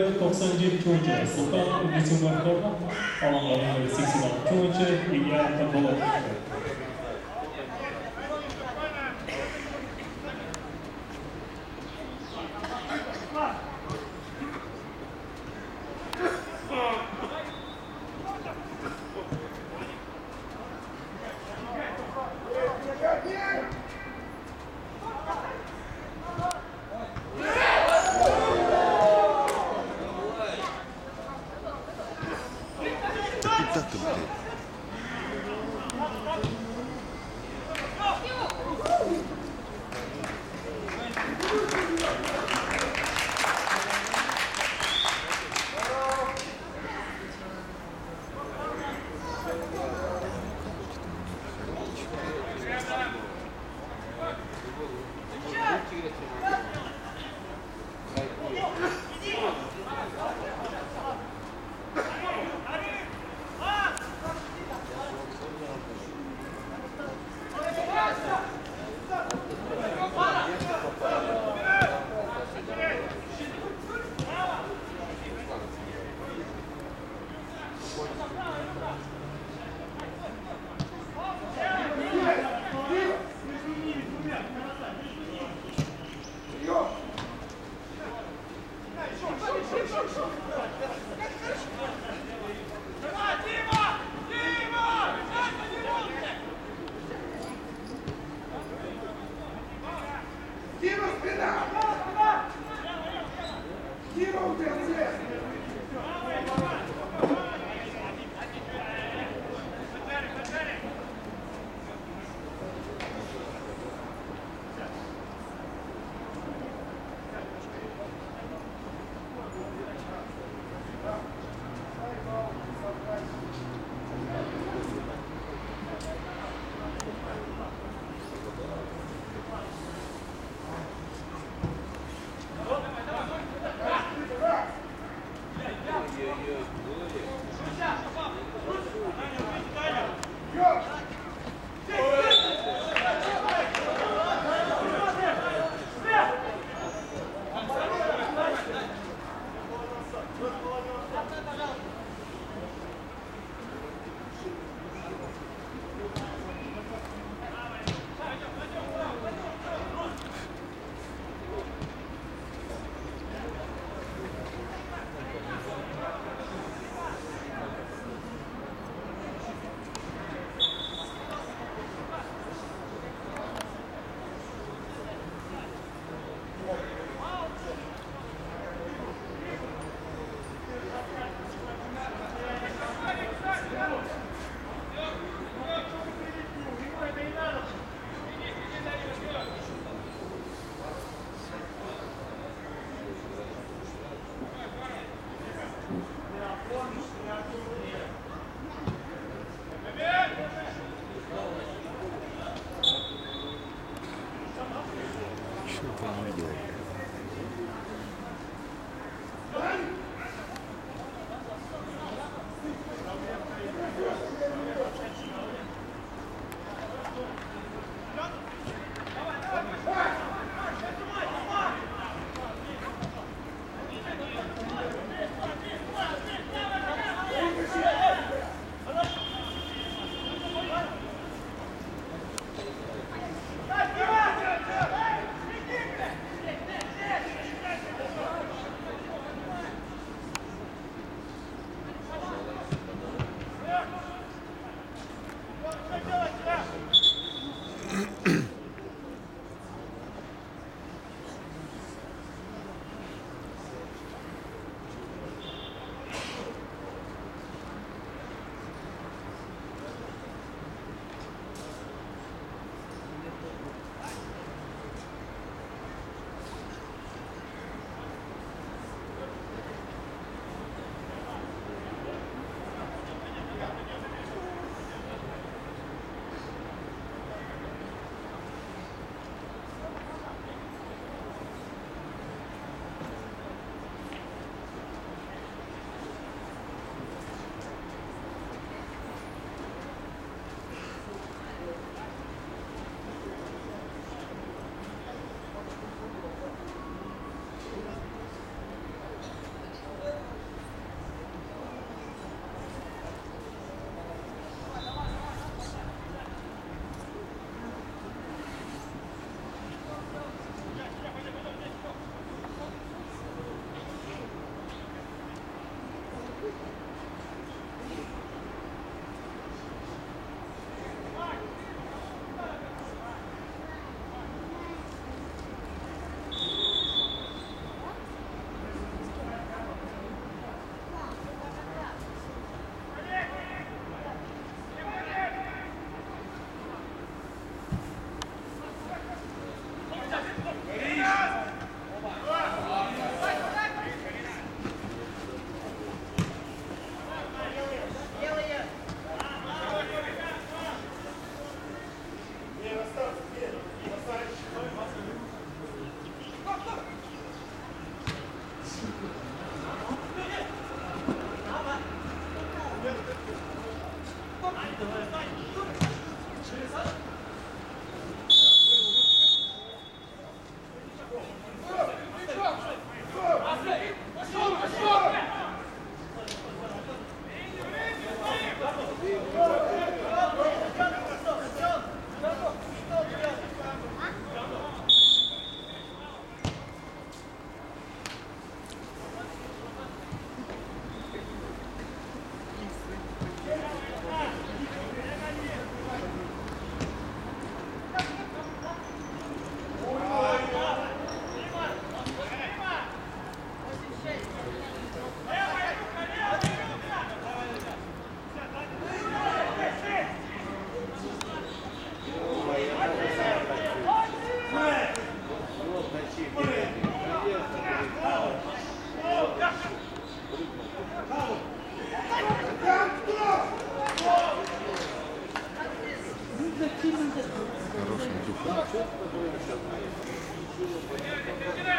97 Tunçe, Sultan Gizim Vaktor'da, Alanların 86 Tunçe, İlya Kapalı. ったって思って。Şuradan gidelim. блядь. Yeah.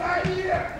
five years.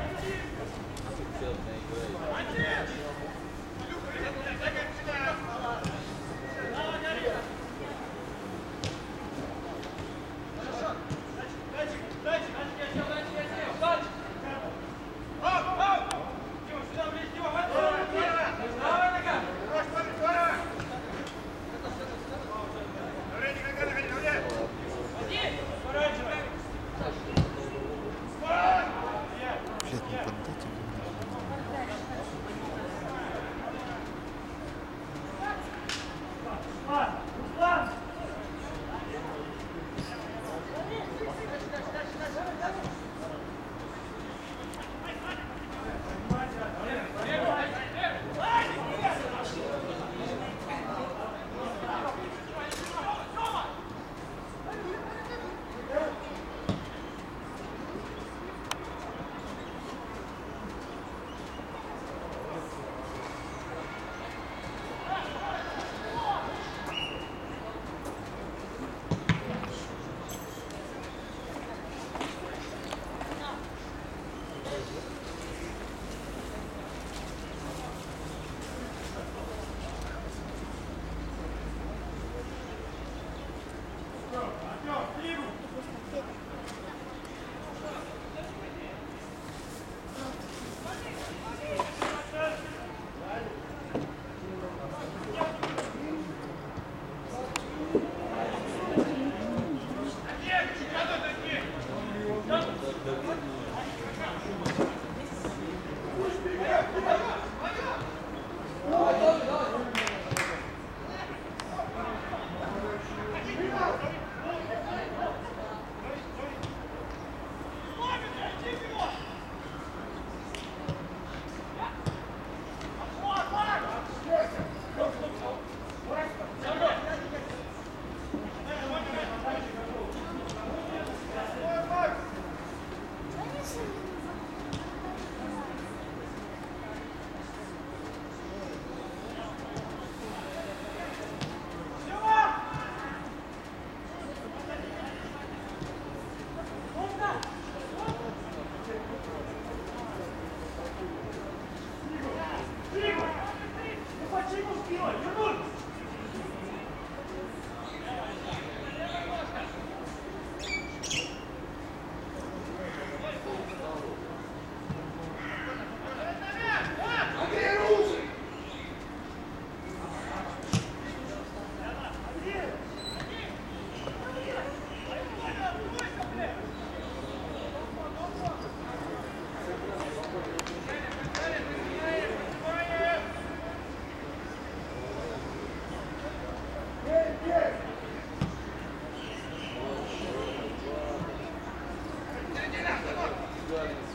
Yeah.